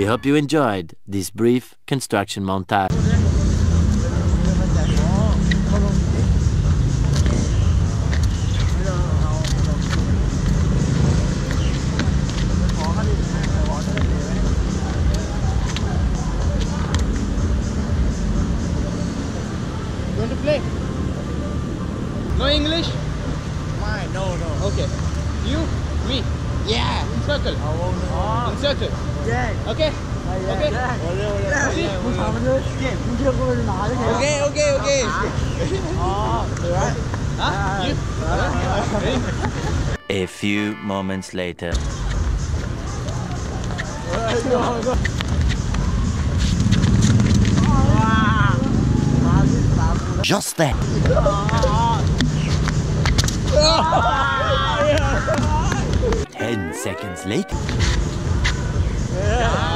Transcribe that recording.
We hope you enjoyed this brief construction montage. Going to play? No English? My, no, no. Okay. You, me. Yeah. In circle. In circle. Yeah. Okay? Okay? See? Okay, okay, okay. Huh? You? A few moments later. Just then. seconds later. Yeah.